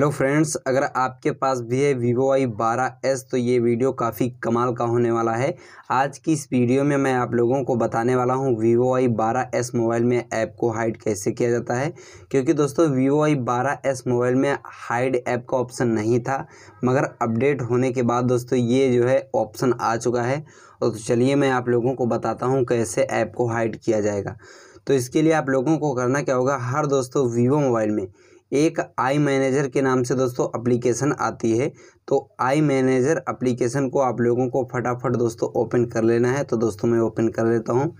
Hello friends, अगर आपके पास भी है वीवो आई बारह एस तो ये वीडियो काफ़ी कमाल का होने वाला है। आज की इस वीडियो में मैं आप लोगों को बताने वाला हूँ वीवो आई बारह एस मोबाइल में ऐप को हाइड कैसे किया जाता है। क्योंकि दोस्तों वीवो आई बारह एस मोबाइल में हाइड ऐप का ऑप्शन नहीं था, मगर अपडेट होने के बाद दोस्तों ये जो है ऑप्शन आ चुका है। और तो चलिए मैं आप लोगों को बताता हूँ कैसे ऐप को हाइड किया जाएगा। तो इसके लिए आप लोगों को करना क्या होगा, हर दोस्तों वीवो मोबाइल में एक आई मैनेजर के नाम से दोस्तों एप्लीकेशन आती है। तो आई मैनेजर एप्लीकेशन को आप लोगों को फटाफट दोस्तों ओपन कर लेना है। तो दोस्तों मैं ओपन कर लेता हूँ।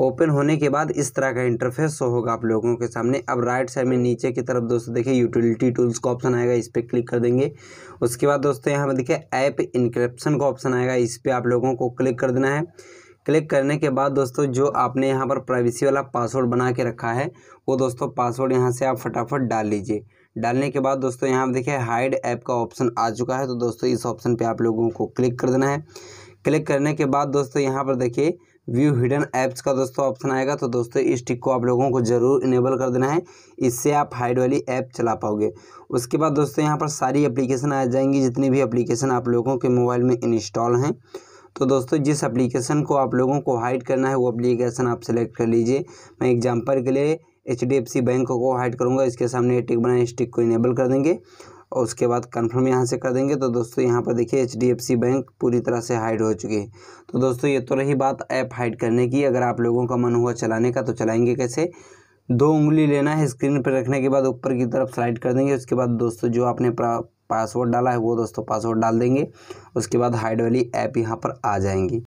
ओपन होने के बाद इस तरह का इंटरफेस शो होगा आप लोगों के सामने। अब राइट साइड में नीचे की तरफ़ दोस्तों देखिए यूटिलिटी टूल्स का ऑप्शन आएगा, इस पर क्लिक कर देंगे। उसके बाद दोस्तों यहाँ पर देखिए ऐप इंक्रिप्शन का ऑप्शन आएगा, इस पर आप लोगों को क्लिक कर देना है। क्लिक करने के बाद दोस्तों, जो आपने यहाँ पर प्राइवेसी वाला पासवर्ड बना के रखा है, वो दोस्तों पासवर्ड यहाँ से आप फटाफट डाल लीजिए। डालने के बाद दोस्तों, यहाँ पर देखिए हाइड ऐप का ऑप्शन आ चुका है तो दोस्तों, इस ऑप्शन पे आप लोगों को क्लिक कर देना है। क्लिक करने के बाद दोस्तों, यहाँ पर देखिए व्यू हिडन ऐप्स का दोस्तों ऑप्शन आएगा तो दोस्तों, इस टिक को आप लोगों को ज़रूर इनेबल कर देना है। इससे आप हाइड वाली ऐप चला पाओगे। उसके बाद दोस्तों, यहाँ पर सारी एप्लीकेशन आ जाएँगी, जितनी भी एप्लीकेशन आप लोगों के मोबाइल में इंस्टॉल हैं। तो दोस्तों, जिस एप्लीकेशन को आप लोगों को हाइड करना है, वो एप्लीकेशन आप सेलेक्ट कर लीजिए। मैं एग्जांपल के लिए सी बैंक को हाइड करूँगा, इसके सामने टिक बनाए, इस टिक को इनेबल कर देंगे और उसके बाद कन्फर्म यहाँ से कर देंगे। तो दोस्तों, यहाँ पर देखिए सी बैंक पूरी तरह से हाइड हो चुकी है। तो दोस्तों, ये तो रही बात ऐप हाइड करने की। अगर आप लोगों का मन हुआ चलाने का तो चलाएँगे कैसे? दो उंगली लेना है स्क्रीन पर रखने के बाद ऊपर की तरफ़ स्लाइड कर देंगे। उसके बाद दोस्तों, जो आपने पासवर्ड डाला है वो दोस्तों पासवर्ड डाल देंगे। उसके बाद हाइड वाली ऐप यहाँ पर आ जाएँगी।